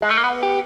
Bye.